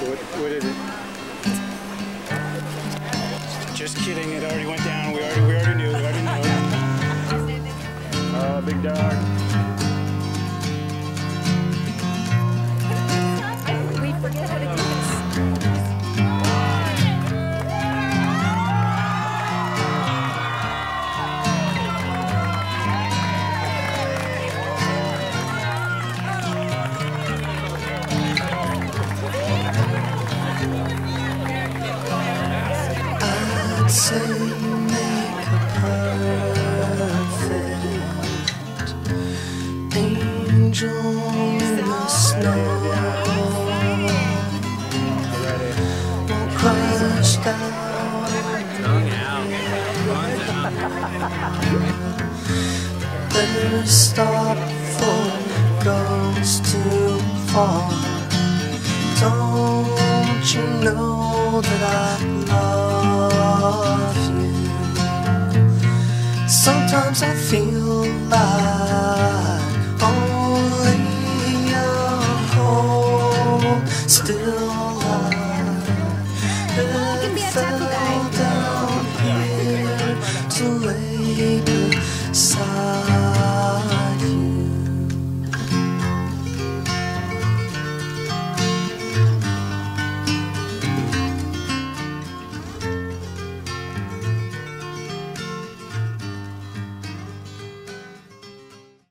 What, what is it? Just kidding. It already went down. We already we already knew. We already knew. Uh, big dog. Better stop it goes too far. Don't you know Sometimes I feel like only a cold, still alive. Guy.